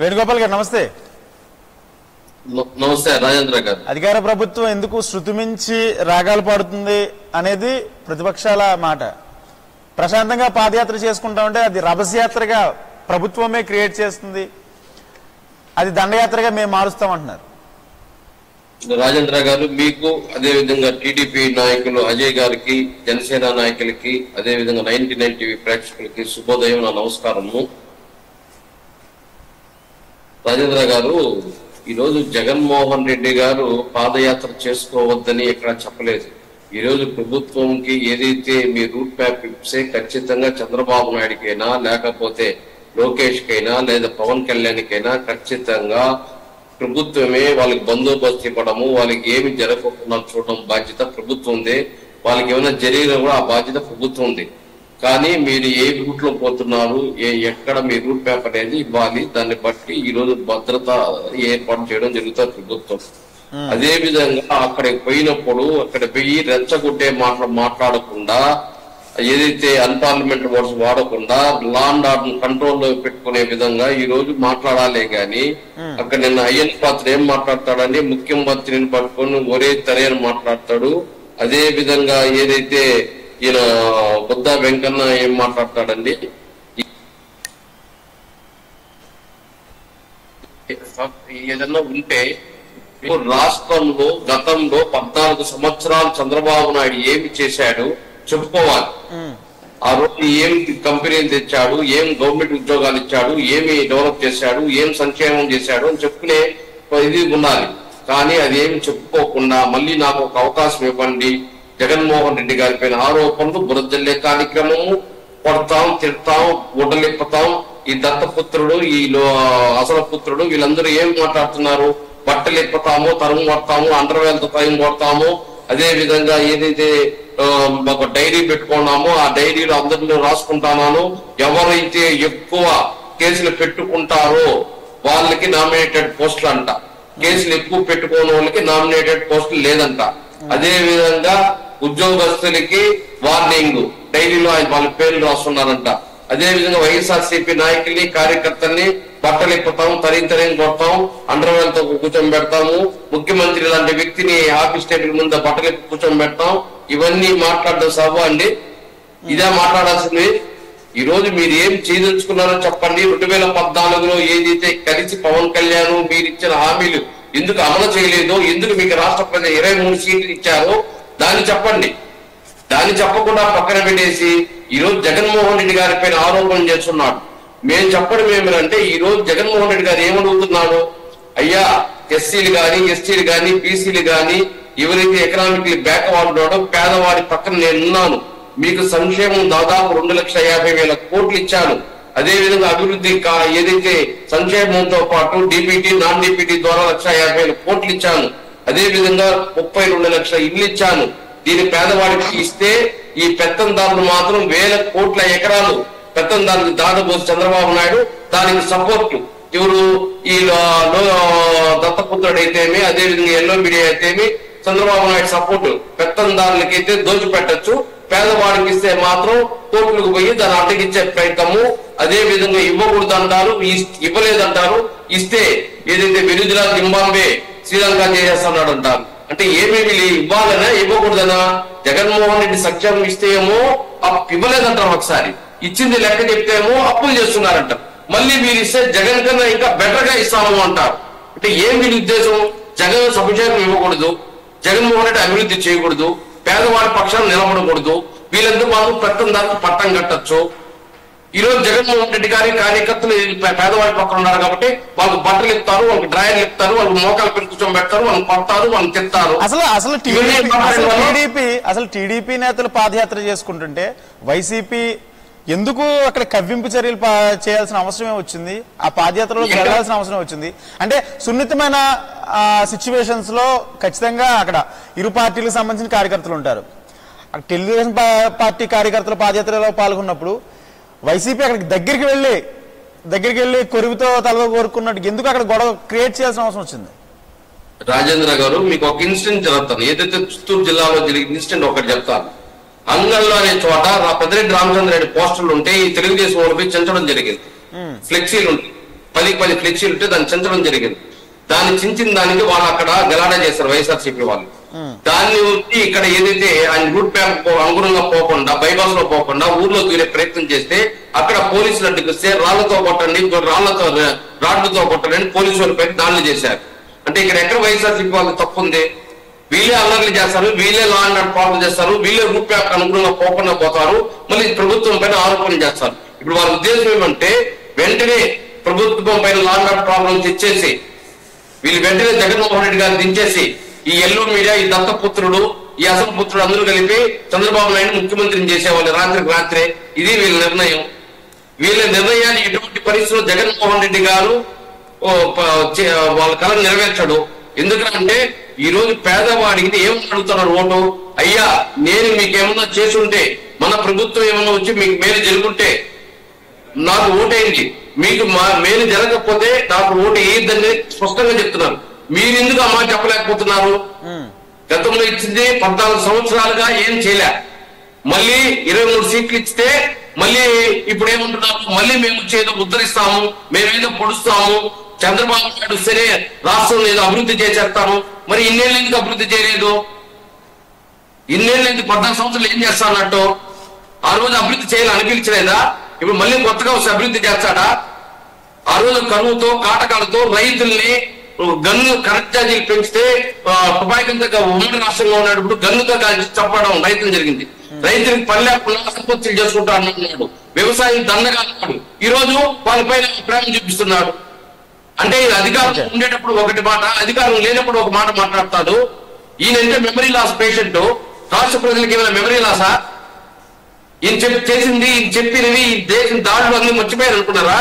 వేణుగోపాల్ గారు నమస్తే. నమస్తే రాజేంద్ర గారు. అధికార ప్రభుత్వం ఎందుకు శృతి మించి రాగాలు పాడుతుంది అనేది ప్రతిపక్షాల మాట. ప్రశాంతంగా పాదయాత్ర చేసుకుంటా ఉంటే అది రభసయాత్రగా ప్రభుత్వమే క్రియేట్ చేస్తుంది. అది దండయాత్రగా మేము మారుస్తామంటున్నారు. రాజేంద్ర గారు మీకు అదే విధంగా టీడీపీ నాయకులు అజయ్ గారికి జనసేన నాయకులకి అదే విధంగా నైన్టీ నైన్ టీవీ ప్రేక్షకులకి శుభోదయం నా నమస్కారము. రాజేంద్ర గారు ఈరోజు జగన్మోహన్ రెడ్డి గారు పాదయాత్ర చేసుకోవద్దని ఎక్కడ చెప్పలేదు. ఈరోజు ప్రభుత్వంకి ఏదైతే మీ రూట్ మ్యాప్ ఇస్తే ఖచ్చితంగా చంద్రబాబు నాయుడికైనా లేకపోతే లోకేష్ కైనా లేదా పవన్ కళ్యాణ్కైనా ఖచ్చితంగా ప్రభుత్వమే వాళ్ళకి బందోబస్తు ఇవ్వడము వాళ్ళకి ఏమి జరగకుండా చూడడం బాధ్యత ప్రభుత్వం ఉంది వాళ్ళకి ఏమైనా జరిగినా కూడా ఆ బాధ్యత ప్రభుత్వం ఉంది కానీ మీరు ఏ రూట్లో పోతున్నారు ఏ ఎక్కడ మీ రూట్ మ్యాప్ అనేది ఇవ్వాలి. దాన్ని బట్టి ఈ రోజు భద్రత ఏర్పాటు చేయడం జరుగుతుంది ప్రభుత్వం. అదే విధంగా అక్కడికి పోయినప్పుడు అక్కడ పోయి రెచ్చగొట్టే మాటలు మాట్లాడకుండా ఏదైతే అన్పార్లమెంటరీ వర్డ్స్ వాడకుండా లా అండ్ ఆర్డర్ కంట్రోల్లో పెట్టుకునే విధంగా ఈ రోజు మాట్లాడాలే గాని అక్కడ నిన్న అయ్యన్ పాత్ర ఏం మాట్లాడతాడని ముఖ్యమంత్రిని పట్టుకొని ఒరే తరేని మాట్లాడతాడు. అదే విధంగా ఏదైతే ఈయన బుద్ధ వెంకన్న ఏం మాట్లాడతాడండి ఏదన్నా ఉంటే రాష్ట్రంలో గతంలో పద్నాలుగు సంవత్సరాలు చంద్రబాబు నాయుడు ఏమి చేశాడు చెప్పుకోవాలి. ఆ రోజు ఏం కంపెనీలు తెచ్చాడు ఏం గవర్నమెంట్ ఉద్యోగాలు ఇచ్చాడు ఏమి డెవలప్ చేశాడు ఏం సంక్షేమం చేశాడు అని చెప్పుకునే ఇది ఉండాలి. కానీ అది ఏమి చెప్పుకోకుండా మళ్ళీ నాకు ఒక అవకాశం ఇవ్వండి జగన్మోహన్ రెడ్డి గారి పైన ఆరోపణలు బురదల్లే కార్యక్రమము కొడతాం తిడతాం గుడ్డలిప్పుతాం ఈ దత్తపుత్రుడు ఈ లో- అసలు పుత్రుడు వీళ్ళందరూ ఏం మాట్లాడుతున్నారు? బట్టలు ఇప్పుతాము తరుము కొడతాము అండర్వేలతో టైం కొడతాము అదే విధంగా ఏదైతే ఒక డైరీ పెట్టుకున్నామో ఆ డైరీలో అందరిలో రాసుకుంటాను ఎవరైతే ఎక్కువ కేసులు పెట్టుకుంటారో వాళ్ళకి నామినేటెడ్ పోస్టులు అంట. కేసులు ఎక్కువ పెట్టుకోని వాళ్ళకి నామినేటెడ్ పోస్టులు లేదంట. అదే విధంగా ఉద్యోగస్తులకి వార్నింగ్. డైరీలో ఆయన వాళ్ళ పేర్లు రాస్తున్నారంట. అదే విధంగా వైఎస్ఆర్సీపీ నాయకుల్ని కార్యకర్తల్ని బట్టలు ఇప్పుతాం తరిగి తరిగి కొడతాం అండర్వేలతో కూర్చొని పెడతాము. ముఖ్యమంత్రి లాంటి వ్యక్తిని ఆఫీస్ టేబుల్ ముందు బట్టలు ఇప్పు కూర్చొని పెడతాం. ఇవన్నీ మాట్లాడడం సభ అండి. ఇదే మాట్లాడాల్సింది. ఈ రోజు మీరు ఏం చేయదలుచుకున్నారో చెప్పండి. రెండు వేల పద్నాలుగులో ఏదైతే కలిసి పవన్ కళ్యాణ్ మీరు ఇచ్చిన హామీలు ఎందుకు అమలు చేయలేదో? ఎందుకు మీకు రాష్ట్ర ప్రజలు ఇరవై మూడు సీట్లు ఇచ్చారో? దాన్ని చెప్పండి. దాన్ని చెప్పకుండా పక్కన పెట్టేసి ఈరోజు జగన్మోహన్ రెడ్డి గారి పైన ఆరోపణలు చేస్తున్నాడు. మేము చెప్పడం ఏమిటంటే ఈరోజు జగన్మోహన్ రెడ్డి గారు ఏమడుగుతున్నాడు అయ్యా ఎస్సీలు కానీ ఎస్టీలు కానీ బీసీలు కానీ ఎవరైతే ఎకనామిక్లీ బ్యాక్ ఉన్నాడో పేదవాడి పక్కన నేను ఉన్నాను మీకు సంక్షేమం దాదాపు రెండు లక్షల యాభై వేల కోట్లు ఇచ్చాను. అదే విధంగా అభివృద్ధి కా- ఏదైతే సంక్షేమంతో పాటు డిపిటీ నాన్ డిపిటీ ద్వారా లక్ష యాభై వేల కోట్లు ఇచ్చాను. అదే విధంగా ముప్పై రెండు లక్షల ఇల్లు ఇచ్చాను. దీని పేదవాడికి ఇస్తే ఈ పెత్తందారులు మాత్రం వేల కోట్ల ఎకరాలు పెత్తందారులు దాదబోసు చంద్రబాబు నాయుడు దానికి సపోర్ట్ ఎవరు ఈ దత్తపుత్రుడు అయితేమి అదే విధంగా ఎల్లో మీడియా అయితేమి చంద్రబాబు నాయుడు సపోర్ట్ పెత్తందారులకైతే దోచిపెట్టచ్చు పేదవాడికి ఇస్తే మాత్రం కోర్టులకు పోయి దాన్ని అడ్డగిచ్చే ప్రయత్నము. అదే విధంగా ఇవ్వకూడదు అంటారు ఇవ్వలేదంటారు. ఇస్తే ఏదైతే వెనుజులా జింబాంబే శ్రీలంక చేస్తున్నాడు అంటారు. అంటే ఏమేమి లే- ఇవ్వాలనా ఇవ్వకూడదనా జగన్మోహన్ రెడ్డి సఖ్యం ఇస్తే ఏమో ఇవ్వలేదంటారు ఒకసారి. ఇచ్చింది లెక్క చెప్తేమో అప్పులు చేస్తున్నారంట. మళ్ళీ మీరు ఇస్తే జగన్ కన్నా ఇంకా బెటర్గా ఇస్తాము అంటారు. అంటే ఏం వీళ్ళ ఉద్దేశం? జగన్ సభ్యత్వం ఇవ్వకూడదు. జగన్మోహన్ రెడ్డి అభివృద్ధి చేయకూడదు. పేదవాడి పక్షాన్ని నిలబడకూడదు. వీళ్ళందరూ మనం పెట్టం దానికి పట్టం కట్టచ్చు. ఈ రోజు జగన్మోహన్ రెడ్డి గారి కార్యకర్తలు ఈ పే- పేదవాడి పక్కన ఉన్నారు కాబట్టి వాళ్ళకి బట్టలు ఇస్తారు వాళ్ళకి డ్రాయర్లు ఇస్తారు వాళ్ళకి మోకాలు పెట్టి కూర్చొని పెడతారు వాళ్ళని కొడతారు వాళ్ళని తింటారు అసలు అసలు టీడీపీ అసలు వాళ్ళు- టీడీపీ నేతలు పాదయాత్ర చేసుకుంటుంటే వైసీపీ ఎందుకు అక్కడ కవ్వింపు చర్యలు పా- చేయాల్సిన అవసరమే వచ్చింది? ఆ పాదయాత్రలో ఎక్కడ? వెళ్ళాల్సిన అవసరం వచ్చింది. అంటే సున్నితమైన సిచ్యువేషన్స్లో ఖచ్చితంగా అక్కడ ఇరు పార్టీలకు సంబంధించిన కార్యకర్తలు ఉంటారు. తెలుగుదేశం పార్టీ కార్యకర్తలు పాదయాత్రలో పాల్గొన్నప్పుడు వైసీపీ అక్కడికి దగ్గరికి వెళ్ళి దగ్గరికి వెళ్ళి కొరువుతో తల కోరుకున్నట్టు ఎందుకు అక్కడ గొడవ క్రియేట్ చేయాల్సిన అవసరం వచ్చింది? రాజేంద్ర గారు మీకు ఒక ఇన్సిడెంట్ జరుగుతాను ఏదైతే చిత్తూరు జిల్లాలో జరిగిన ఇన్సిడెంట్ ఒకటి చెప్తాను అంగల్లో అనే చోట నా పెద్దరెడ్డి రామచంద్ర రెడ్డి పోస్టర్లు ఉంటే ఈ తెలుగుదేశం వాళ్ళపై చెంచడం జరిగింది. ఫ్లెక్సీలు ఉంటాయి పది పది ఫ్లెక్సీలు ఉంటే దాన్ని చించడం జరిగింది. దాన్ని చించిన దానికి వాళ్ళు అక్కడ గలాటా చేస్తారు వైఎస్ఆర్సీపీ వాళ్ళు. దాన్ని వచ్చి ఇక్కడ ఏదైతే ఆయన రూట్ మ్యాప్ అనుగుణంగా పోకుండా బైపాస్లో పోకుండా ఊర్లోకి వెళ్ళే ప్రయత్నం చేస్తే అక్కడ పోలీసులు అడ్డుకొస్తే రాళ్ళతో కొట్టండి రాళ్ళతో రాడ్లతో కొట్టండి అని పోలీసు వాళ్ళ పైన దాడులు చేశారు. అంటే ఇక్కడ ఎక్కడ వైఎస్ఆర్సీపీ వాళ్ళకి తప్పు ఉంది వీళ్ళే అల్లర్లు చేస్తారు వీళ్ళే లా అండ్ ఆర్డర్ చేస్తారు వీళ్ళే రూట్ మ్యాప్ అనుగుణంగా పోకుండా పోతారు మళ్ళీ ప్రభుత్వం పైన ఆరోపణలు చేస్తారు. ఇప్పుడు వాళ్ళ ఉద్దేశం ఏమంటే వెంటనే ప్రభుత్వం పైన లా అండ్ ఆర్డర్ ప్రాబ్లం తెచ్చేసి వీళ్ళు వెంటనే జగన్మోహన్ రెడ్డి గారిని దించేసి ఈ ఎల్లో మీడియా ఈ దత్తపుత్రుడు ఈ అసలు పుత్రుడు అందరూ కలిపి చంద్రబాబు నాయుడు ముఖ్యమంత్రిని చేసేవాళ్ళు రాత్రికి రాత్రే. ఇది వీళ్ళ నిర్ణయం. వీళ్ళ నిర్ణయాన్ని ఎటువంటి పరిస్థితుల్లో జగన్మోహన్ రెడ్డి గారు వాళ్ళ కళ నెరవేర్చడు. ఎందుకంటే ఈ రోజు పేదవాడికి ఏం అడుగుతున్నారు ఓటు? అయ్యా నేను మీకు ఏమన్నా చేసుంటే మన ప్రభుత్వం ఏమన్నా వచ్చి మీకు మేలు జరుగుంటే నాకు ఓటేయండి. మీకు మా మేలు జరగకపోతే నాకు ఓటు వేయద్దని స్పష్టంగా చెప్తున్నారు. మీరు ఎందుకు అమ్మా చెప్పలేకపోతున్నారు? గతంలో ఇచ్చింది పద్నాలుగు సంవత్సరాలుగా ఏం చేయలే. మళ్ళీ ఇరవై మూడు సీట్లు ఇస్తే మళ్ళీ ఇప్పుడు ఏమంటున్నారు మళ్ళీ మేము చేదో ఉద్ధరిస్తాము మేమేదో పొడుస్తాము చంద్రబాబు నాయుడు సరే రాష్ట్రం ఏదో అభివృద్ధి చేసేస్తాము మరి ఇన్నేళ్ళు ఎందుకు అభివృద్ధి చేయలేదు? ఇన్నేళ్ళు ఎందుకు? పద్నాలుగు సంవత్సరాలు ఏం చేస్తా అన్నట్టు ఆ రోజు అభివృద్ధి చేయాలని అనిపించలేదా? ఇప్పుడు మళ్ళీ కొత్తగా వస్తే అభివృద్ధి చేస్తాడా? ఆ రోజు కరువుతో కాటకాలతో రైతుల్ని గన్ను కరెక్ట్ ఛార్జీలు పెంచితే తుపాకీతో ఉమ్మడి రాష్ట్రంలో ఉన్నప్పుడు గన్నుతో కాల్చి చంపడం రైతులు జరిగింది. రైతులకు పని లేకుండా ఆత్మహత్యలు చేసుకుంటా అన్నాడు. వ్యవసాయం దండగా అన్నాడు. ఈ రోజు వాళ్ళపైన ప్రేమ చూపిస్తున్నాడు. అంటే అధికారం ఉండేటప్పుడు ఒకటి మాట అధికారం లేనప్పుడు ఒక మాట మాట్లాడతాడు. ఈయనంటే మెమరీ లాస్ పేషెంట్ రాష్ట్ర ప్రజలకు ఏమైనా మెమరీ లాసా ఈయన చెప్పి చేసింది ఈయన చెప్పినవి ఈ దేశం దాడులు అన్ని మర్చిపోయారు అనుకున్నారా